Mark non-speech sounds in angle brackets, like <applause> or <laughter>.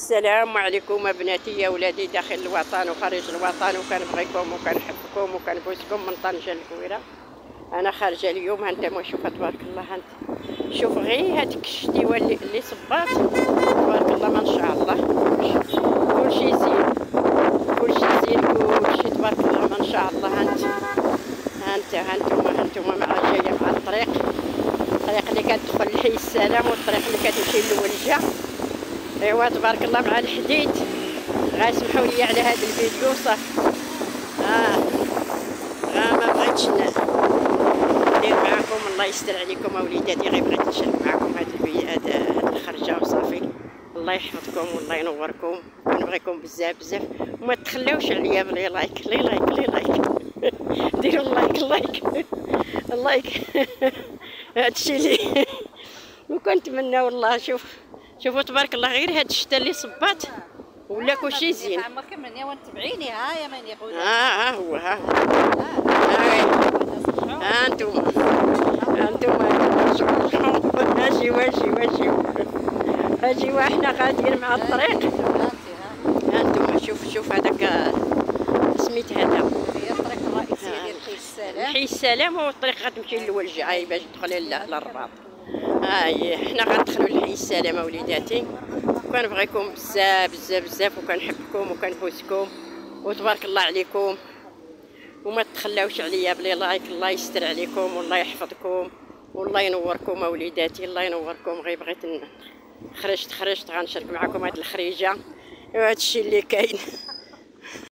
السلام عليكم ابناتي يا ولادي داخل الوطن وخارج الوطن وكنبغيكم وكنحبكم وكنبوسكم من طنجة الكويرة. أنا خارجة اليوم هانتما شوف تبارك الله هانت شوف غير هاديك الشتيوه اللي, صبات تبارك الله ما شاء الله. كلشي زين. كلشي زين كلشي تبارك الله ما شاء الله. هانت هانت هانتوما هانتوما مع جاية مع الطريق. الطريق اللي كتدخل لحي السلام والطريق اللي كتمشي للولجه ايوا تبارك الله مع الحديد. غاسمحوا لي على هذا الفيديو صافي آه. غا ما بغيتش ندير معاكم. الله يستر عليكم اوليداتي غير بغيت نشارك معاكم هذا الخرجة وصافي. الله يحفظكم والله ينوركم. كنبغيكم بزاف بزاف. وما تبخلوش عليا ب les likes. لي لايك لي لايك. <laughs> ديروا ال like ال like ال like <laughs> <laughs> هادشي اللي وكنتمنى والله شوف. شوفوا تبارك الله غير هاد الشتا اللي صبات. ولا كلشي زين. عمرك مني؟ وانت تبعيني ها يا ها ها هو ها. ها أنتم. أنتم. أجي واجي واجي أجي وإحنا غاديين مع الطريق. أنتم. شوف شوف هذاك سميت هذا. هي الطريق الرئيسية ديال حي السلام. حي السلام والطريق غتمشي هاي باش تدخلي للرباط هاي حنا غندخلوا لحي السلام وليداتي. كنبغيكم بزاف بزاف بزاف وكنحبكم وكنبوسكم وتبارك الله عليكم. وما تخلاوش عليا بلي لايك الله يستر عليكم والله يحفظكم والله ينوركم وليداتي الله ينوركم. غير بغيت خرجت خرجت غنشارك معكم هاد الخريجة. وهذا الشيء اللي كاين.